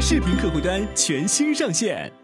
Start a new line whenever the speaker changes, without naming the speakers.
视频客户端全新上线。